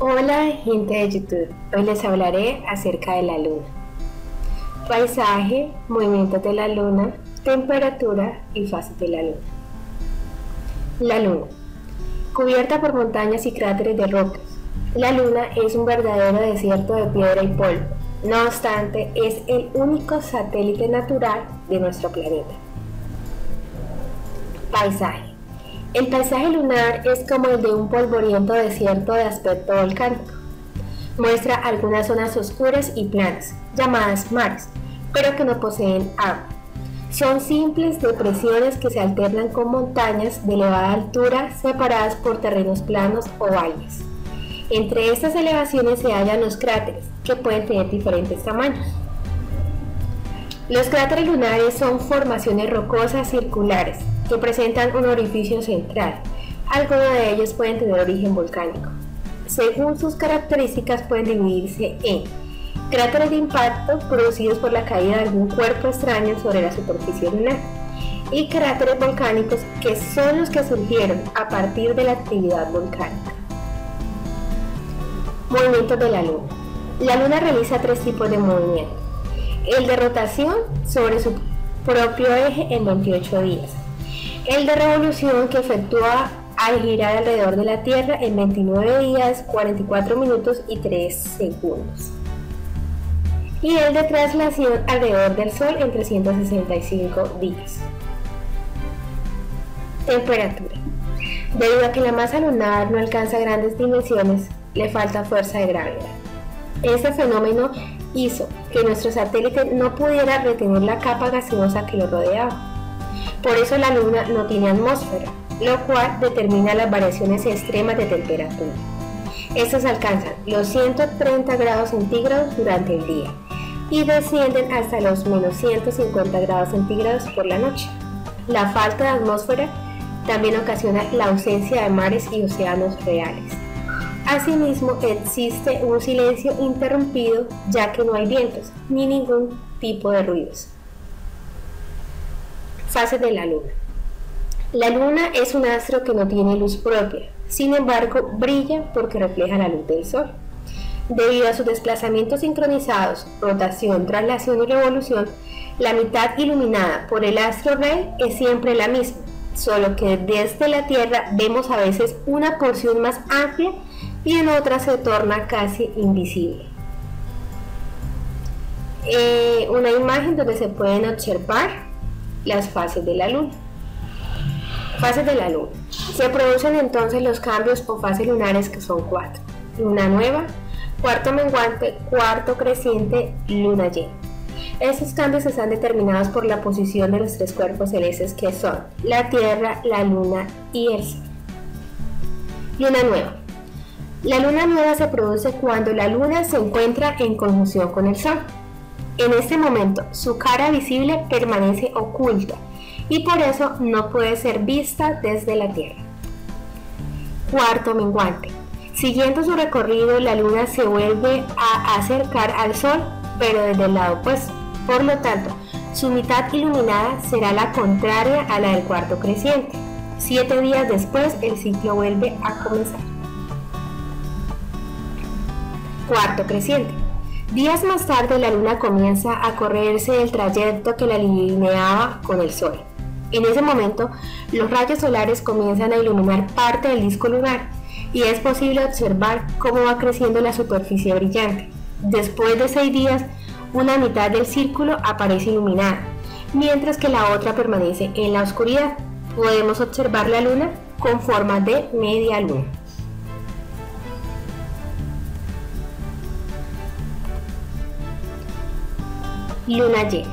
Hola gente de YouTube, hoy les hablaré acerca de la luna. Paisaje, movimientos de la luna, temperatura y fases de la luna. La luna, cubierta por montañas y cráteres de rocas. La luna es un verdadero desierto de piedra y polvo, no obstante es el único satélite natural de nuestro planeta. Paisaje el paisaje lunar es como el de un polvoriento desierto de aspecto volcánico. Muestra algunas zonas oscuras y planas, llamadas mares, pero que no poseen agua. Son simples depresiones que se alternan con montañas de elevada altura separadas por terrenos planos o valles. Entre estas elevaciones se hallan los cráteres, que pueden tener diferentes tamaños. Los cráteres lunares son formaciones rocosas circulares que presentan un orificio central. Algunos de ellos pueden tener origen volcánico. Según sus características pueden dividirse en cráteres de impacto producidos por la caída de algún cuerpo extraño sobre la superficie lunar y cráteres volcánicos que son los que surgieron a partir de la actividad volcánica. Movimientos de la Luna. La Luna realiza tres tipos de movimientos. El de rotación sobre su propio eje en 28 días el de revolución que efectúa al girar alrededor de la Tierra en 29 días, 44 minutos y 3 segundos. Y el de traslación alrededor del Sol en 365 días. Temperatura. Debido a que la masa lunar no alcanza grandes dimensiones, le falta fuerza de gravedad. Este fenómeno hizo que nuestro satélite no pudiera retener la capa gaseosa que lo rodeaba por eso la Luna no tiene atmósfera, lo cual determina las variaciones extremas de temperatura. Estas alcanzan los 130 grados centígrados durante el día y descienden hasta los menos 150 grados centígrados por la noche. La falta de atmósfera también ocasiona la ausencia de mares y océanos reales. Asimismo, existe un silencio interrumpido ya que no hay vientos ni ningún tipo de ruidos. Fases de la Luna. La Luna es un astro que no tiene luz propia, sin embargo brilla porque refleja la luz del Sol. Debido a sus desplazamientos sincronizados, rotación, traslación y revolución, la mitad iluminada por el astro rey es siempre la misma, solo que desde la Tierra vemos a veces una porción más amplia y en otras se torna casi invisible. Eh, una imagen donde se pueden observar las fases de la luna. Fases de la luna. Se producen entonces los cambios o fases lunares que son cuatro. Luna nueva, cuarto menguante, cuarto creciente, luna llena. Estos cambios están determinados por la posición de los tres cuerpos celestes que son la Tierra, la Luna y el Sol. Luna nueva. La luna nueva se produce cuando la luna se encuentra en conjunción con el Sol. En este momento, su cara visible permanece oculta y por eso no puede ser vista desde la Tierra. Cuarto menguante. Siguiendo su recorrido, la luna se vuelve a acercar al Sol, pero desde el lado opuesto. Por lo tanto, su mitad iluminada será la contraria a la del cuarto creciente. Siete días después, el ciclo vuelve a comenzar. Cuarto creciente. Días más tarde la luna comienza a correrse el trayecto que la alineaba con el sol. En ese momento, los rayos solares comienzan a iluminar parte del disco lunar y es posible observar cómo va creciendo la superficie brillante. Después de seis días, una mitad del círculo aparece iluminada, mientras que la otra permanece en la oscuridad. Podemos observar la luna con forma de media luna. Luna llena.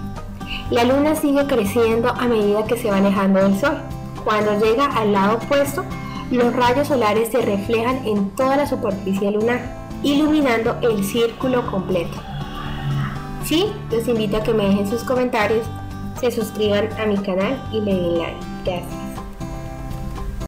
La luna sigue creciendo a medida que se va alejando del sol. Cuando llega al lado opuesto, los rayos solares se reflejan en toda la superficie lunar, iluminando el círculo completo. Sí, los invito a que me dejen sus comentarios, se suscriban a mi canal y le den like. Gracias.